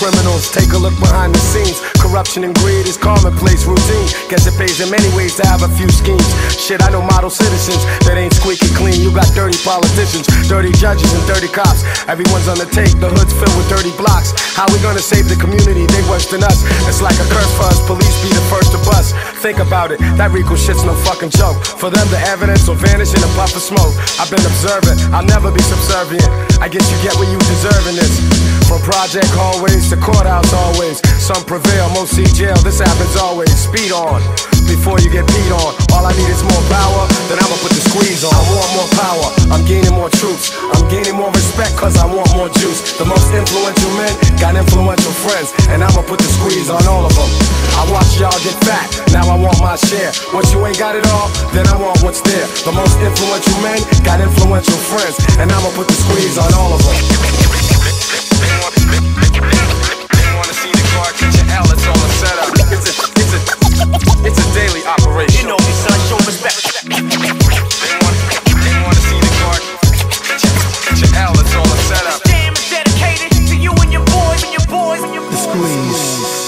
Take a look behind the scenes. Corruption and greed is commonplace routine. Guess it pays in many ways to have a few schemes. Shit, I know model citizens that ain't squeaky clean. You got dirty politicians, dirty judges, and dirty cops. Everyone's on the take, the hood's filled with dirty blocks. How we gonna save the community? They worse than us. It's like a curse for us. Police be the first. Think about it, that RICO shit's no fucking joke. For them, the evidence will vanish in a puff of smoke. I've been observant, I'll never be subservient. I guess you get what you deserve in this. From project hallways to courthouse always. Some prevail, most see jail. This happens always. Speed on before you get beat on. All I need is more power, then I'ma put the squeeze on. I want more power, I'm gaining more troops. I'm gaining more respect cause I want more juice. The most influential men got influential friends, and I'ma put the squeeze on all of them. I watch y'all get fat, my share. Once you ain't got it all, then I want what's there. The most influential men got influential friends, and I'ma put the squeeze on all of them. Squeeze.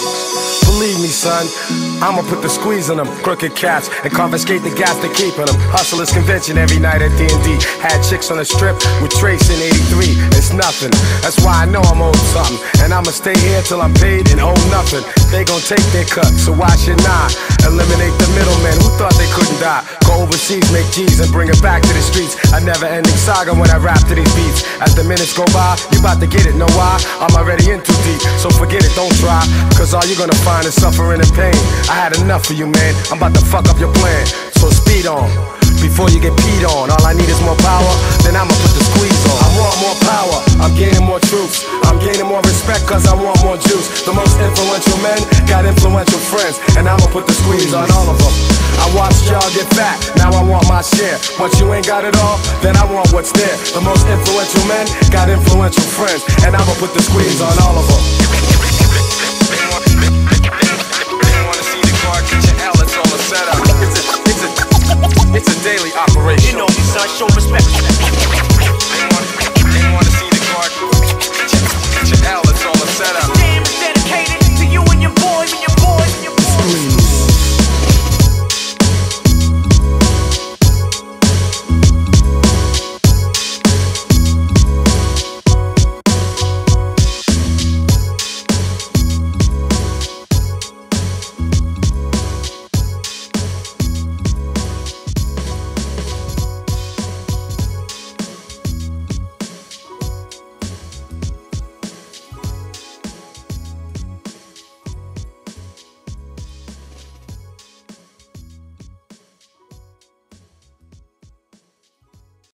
Me, son. I'ma put the squeeze on them crooked cats and confiscate the gas they keep on them. Hustlers convention every night at D&D. Had chicks on the strip with Trace in 83. It's nothing. That's why I know I'm owed something. And I'ma stay here till I'm paid and owe nothing. They gon' take their cut, so why should I eliminate the middlemen who thought they couldn't die? Go overseas, make G's and bring it back to the streets. A never ending saga when I rap to these beats. As the minutes go by, you about to get it, know why? I'm already All you're gonna find is suffering and pain. I had enough of you, man. I'm about to fuck up your plan. So speed on. Before you get peed on, all I need is more power, then I'ma put the squeeze on. I want more power, I'm gaining more troops. I'm gaining more respect cause I want more juice. The most influential men got influential friends, and I'ma put the squeeze on all of them. I watched y'all get fat, now I want my share. Once you ain't got it all, then I want what's there. The most influential men got influential friends, and I'ma put the squeeze on all of them.